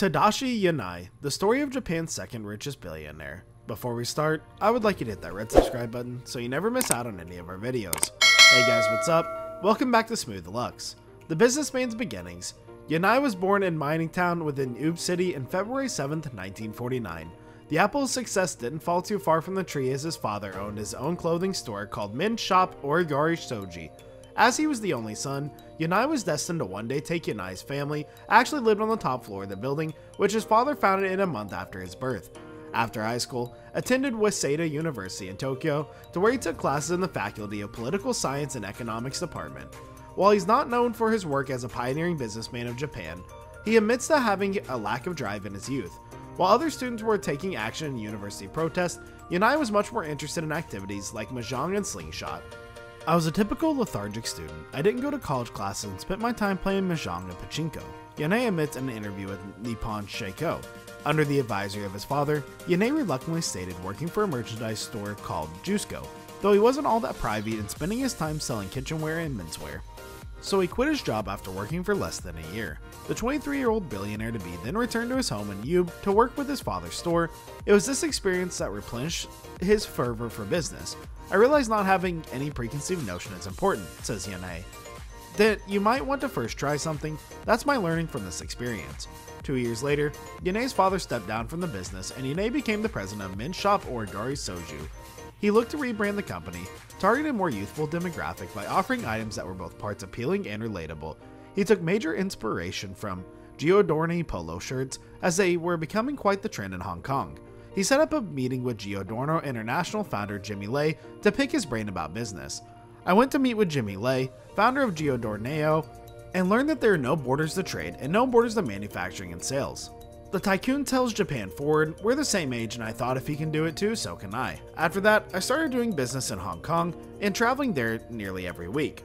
Tadashi Yanai, the story of Japan's second richest billionaire. Before we start, I would like you to hit that red subscribe button so you never miss out on any of our videos. Hey guys, what's up? Welcome back to Smooth Lux. The businessman's beginnings. Yanai was born in mining town within Ube City in February 7, 1949. The apple's success didn't fall too far from the tree as his father owned his own clothing store called Min Shop Origari Soji. As he was the only son, Yanai was destined to one day take Yanai's family, actually lived on the top floor of the building, which his father founded in a month after his birth. After high school, attended Waseda University in Tokyo, to where he took classes in the Faculty of Political Science and Economics Department. While he's not known for his work as a pioneering businessman of Japan, he admits to having a lack of drive in his youth. While other students were taking action in university protests, Yanai was much more interested in activities like mahjong and slingshot. I was a typical lethargic student. I didn't go to college classes and spent my time playing mahjong and pachinko. Yanai admits in an interview with Nippon Seiko. Under the advisory of his father, Yanai reluctantly stated working for a merchandise store called Jusco, though he wasn't all that private and spending his time selling kitchenware and menswear so he quit his job after working for less than a year. The 23 year old billionaire to be then returned to his home in Ube to work with his father's store. It was this experience that replenished his fervor for business. I realized not having any preconceived notion is important, says Yanai. That you might want to first try something, that's my learning from this experience. Two years later, Yanai's father stepped down from the business and Yanai became the president of Min Shop Origari Soju, he looked to rebrand the company, target a more youthful demographic by offering items that were both parts appealing and relatable. He took major inspiration from Giordano polo shirts, as they were becoming quite the trend in Hong Kong. He set up a meeting with Giordano International founder Jimmy Lai to pick his brain about business. I went to meet with Jimmy Lai, founder of Giordano, and learned that there are no borders to trade and no borders to manufacturing and sales. The tycoon tells Japan Forward, We're the same age, and I thought if he can do it too, so can I. After that, I started doing business in Hong Kong and traveling there nearly every week.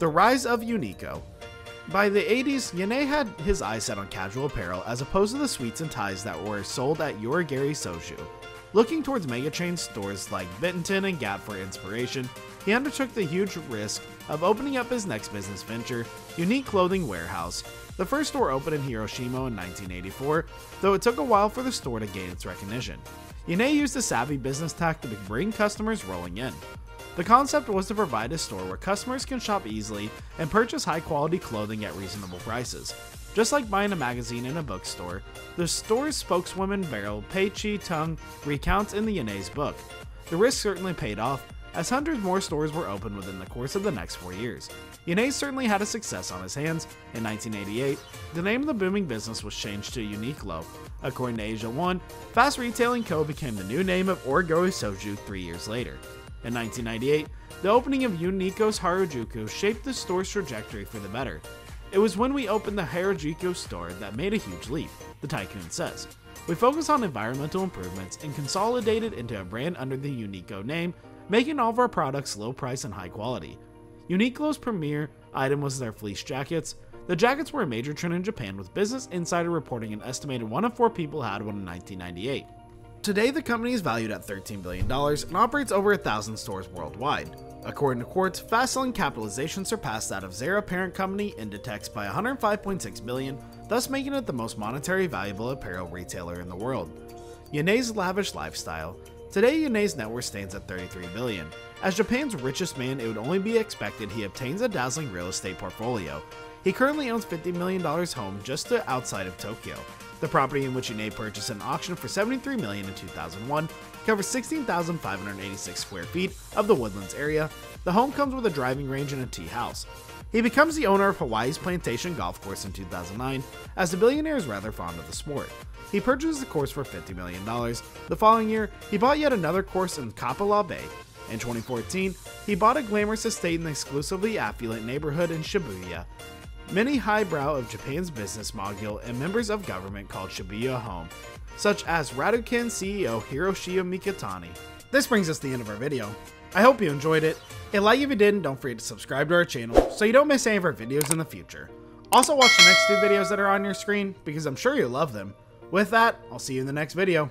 The rise of Uniqlo. By the 80s, Yanai had his eyes set on casual apparel as opposed to the sweets and ties that were sold at Yorigari Soju. Looking towards mega chain stores like Benetton and Gap for inspiration, he undertook the huge risk of opening up his next business venture, Unique Clothing Warehouse, the first store opened in Hiroshima in 1984, though it took a while for the store to gain its recognition. Yanai used a savvy business tactic to bring customers rolling in. The concept was to provide a store where customers can shop easily and purchase high quality clothing at reasonable prices. Just like buying a magazine in a bookstore, the store's spokeswoman Beryl Pei Chi Tung recounts in the Yanai's book. The risk certainly paid off, as hundreds more stores were opened within the course of the next four years. Yanai certainly had a success on his hands. In 1988, the name of the booming business was changed to Uniqlo. According to Asia One, Fast Retailing Co. became the new name of Origari Soju three years later. In 1998, the opening of Uniqlo's Harajuku shaped the store's trajectory for the better. It was when we opened the Harajuku store that made a huge leap, the tycoon says. We focused on environmental improvements and consolidated into a brand under the Uniqlo name, making all of our products low price and high quality. Uniqlo's premier item was their fleece jackets. The jackets were a major trend in Japan, with Business Insider reporting an estimated one in four people had one in 1998. Today, the company is valued at $13 billion and operates over a thousand stores worldwide. According to Quartz, fast capitalization surpassed that of Zara parent company Inditex by 105.6 billion, thus making it the most monetary valuable apparel retailer in the world. Yanai's lavish lifestyle. Today, Yanai's net worth stands at 33 billion, as Japan's richest man, it would only be expected he obtains a dazzling real estate portfolio. He currently owns $50 million home just outside of Tokyo. The property in which Yanai purchased an auction for 73 million in 2001 covers 16,586 square feet of the Woodlands area. The home comes with a driving range and a tea house. He becomes the owner of Hawaii's Plantation Golf Course in 2009, as the billionaire is rather fond of the sport. He purchased the course for $50 million. The following year, he bought yet another course in Kapalua Bay in 2014, he bought a glamorous estate in the exclusively affluent neighborhood in Shibuya. Many highbrow of Japan's business mogul and members of government called Shibuya home, such as Rakuten CEO Hiroshi Mikitani. This brings us to the end of our video. I hope you enjoyed it. A like if you did, and don't forget to subscribe to our channel so you don't miss any of our videos in the future. Also watch the next two videos that are on your screen because I'm sure you'll love them. With that, I'll see you in the next video.